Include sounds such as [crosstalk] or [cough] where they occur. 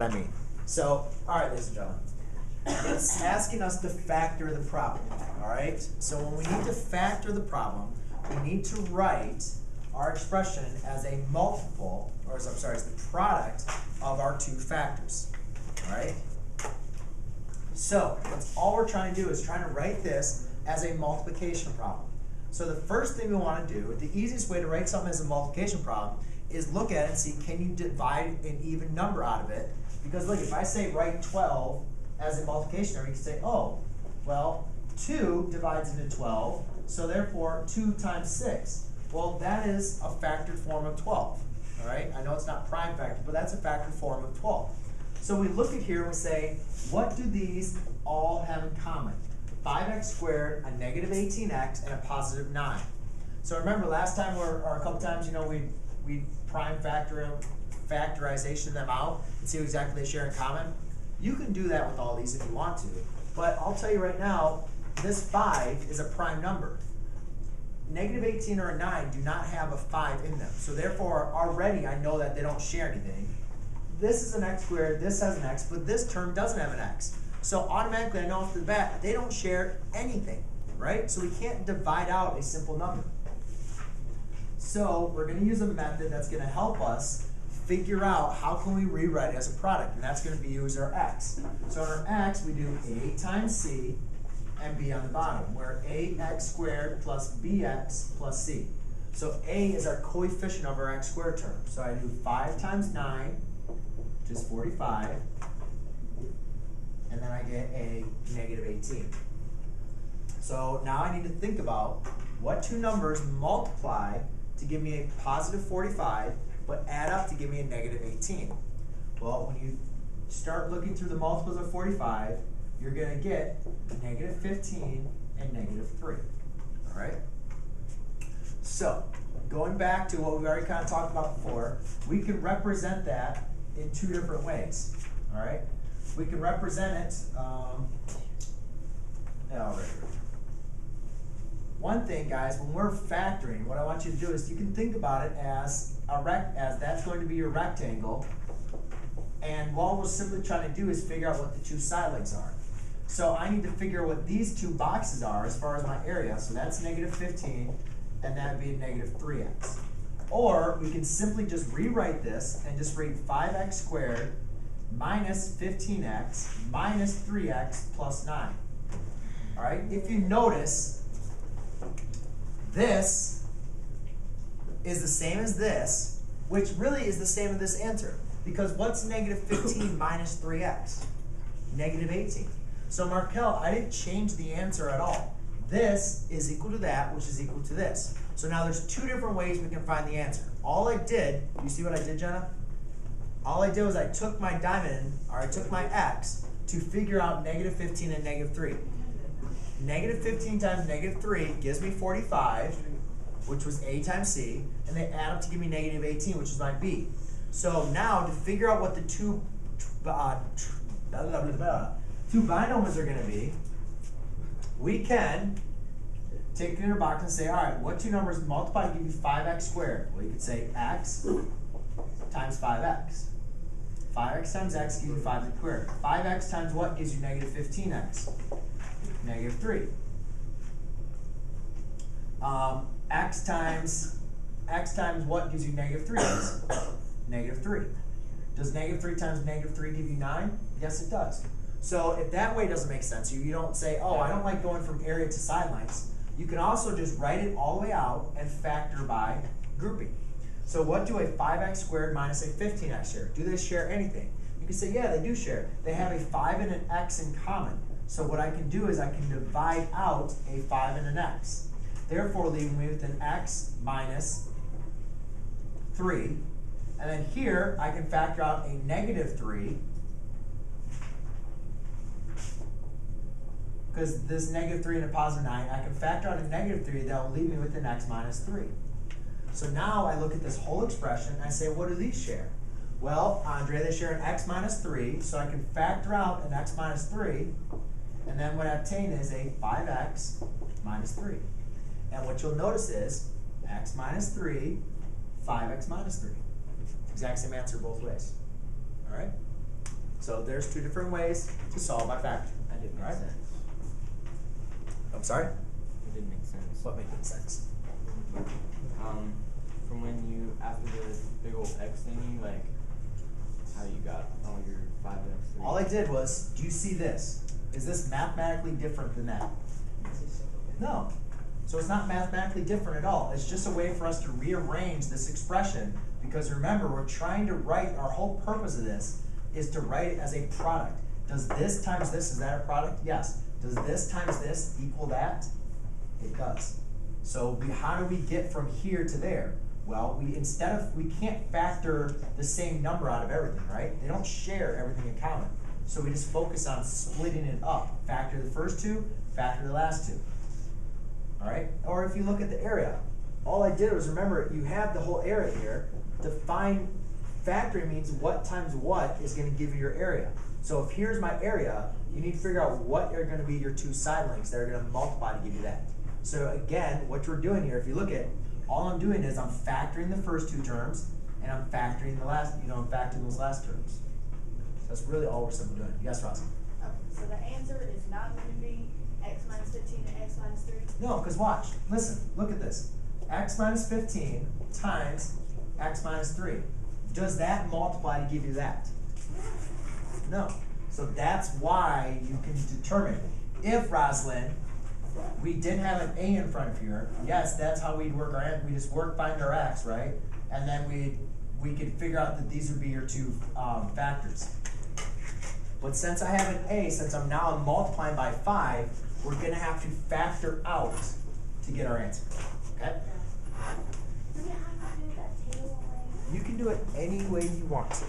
I mean. So, all right, ladies and gentlemen, it's asking us to factor the problem, all right? So when we need to factor the problem, we need to write our expression as a multiple, or as, I'm sorry, as the product of our two factors, all right? So that's all we're trying to do is trying to write this as a multiplication problem. So the first thing we want to do, the easiest way to write something as a multiplication problem is look at it and see can you divide an even number out of it. Because look, if I say write 12 as a multiplication number, you can say, oh, well, 2 divides into 12, so therefore 2 times 6. Well, that is a factored form of 12. All right, I know it's not prime factor, but that's a factored form of 12. So we look at here and we say, what do these all have in common? 5x squared, a negative 18x, and a positive 9. So remember last time or, or a couple times, you know, we we prime factor factorization them out and see exactly they share in common. You can do that with all these if you want to, but I'll tell you right now, this 5 is a prime number. Negative 18 or a 9 do not have a 5 in them. So therefore, already I know that they don't share anything. This is an x squared, this has an x, but this term doesn't have an x. So automatically I know off the bat, they don't share anything, right? So we can't divide out a simple number. So we're going to use a method that's going to help us figure out how can we rewrite it as a product, and that's going to be use our x. So on our x, we do a times c and b on the bottom, where ax squared plus bx plus c. So a is our coefficient of our x squared term. So I do 5 times 9, which is 45, and then I get a negative 18. So now I need to think about what two numbers multiply to give me a positive 45, but add up to give me a negative 18. Well, when you start looking through the multiples of 45, you're going to get negative 15 and negative 3. All right? So, going back to what we already kind of talked about before, we can represent that in two different ways. All right? We can represent it, um, oh, right. One thing, guys, when we're factoring, what I want you to do is you can think about it as a rect as that's going to be your rectangle. And what we're simply trying to do is figure out what the two side legs are. So I need to figure out what these two boxes are as far as my area. So that's negative 15, and that would be negative 3x. Or we can simply just rewrite this and just read 5x squared minus 15x minus 3x plus 9. All right, if you notice, this is the same as this, which really is the same as this answer. Because what's negative 15 [coughs] minus 3x? Negative 18. So Markel, I didn't change the answer at all. This is equal to that, which is equal to this. So now there's two different ways we can find the answer. All I did, you see what I did, Jenna? All I did was I took my diamond, or I took my x, to figure out negative 15 and negative 3. Negative 15 times negative 3 gives me 45, which was A times C, and they add up to give me negative 18, which is my B. So now to figure out what the two, uh, two binomials are going to be, we can take it in our box and say, all right, what two numbers multiply to give you 5x squared? Well, you could say x times 5x. 5x times x gives you 5x squared. 5x times what gives you negative 15x? Negative 3. Um, x times x times what gives you negative 3? [coughs] negative 3. Does negative 3 times negative 3 give you 9? Yes, it does. So if that way doesn't make sense you, you don't say, oh, I don't like going from area to side lengths. You can also just write it all the way out and factor by grouping. So what do a 5x squared minus a 15x share? Do they share anything? You can say, yeah, they do share. They have a 5 and an x in common. So what I can do is I can divide out a 5 and an x. Therefore, leaving me with an x minus 3. And then here, I can factor out a negative 3. Because this negative 3 and a positive 9, I can factor out a negative 3 that will leave me with an x minus 3. So now I look at this whole expression and I say, what do these share? Well, Andre, they share an x minus 3, so I can factor out an x minus 3 and then what I obtain is a 5x minus 3. And what you'll notice is x minus 3, 5x minus 3. Exact same answer both ways. All right? So there's two different ways to solve by factor. That didn't make Alright. sense. I'm sorry? It didn't make sense. What made sense? Um, from when you after the big old X thingy, like how you got all your five X. All I did was, do you see this? Is this mathematically different than that? No. So it's not mathematically different at all. It's just a way for us to rearrange this expression because remember, we're trying to write, our whole purpose of this is to write it as a product. Does this times this, is that a product? Yes. Does this times this equal that? It does. So we, how do we get from here to there? Well, we instead of we can't factor the same number out of everything, right? They don't share everything in common. So we just focus on splitting it up. Factor the first two, factor the last two. All right? Or if you look at the area, all I did was remember you have the whole area here. Define factoring means what times what is going to give you your area. So if here's my area, you need to figure out what are going to be your two side lengths that are going to multiply to give you that. So again, what you're doing here, if you look at, all I'm doing is I'm factoring the first two terms, and I'm factoring the last, you know, I'm factoring those last terms. So that's really all we're simply doing. Yes, Rosie? Okay, oh, so the answer is not going to be x minus fifteen and x minus three? No, because watch, listen, look at this. x minus 15 times x minus 3. Does that multiply to give you that? No. So that's why you can determine. If, Rosalind, we didn't have an a in front of here, yes, that's how we'd work our, an- we just work, find our x, right? And then we we could figure out that these would be your two um, factors. But since I have an a, since I'm now multiplying by 5, we're going to have to factor out to get our answer. Okay? Do we have to do that table way? You can do it any way you want to.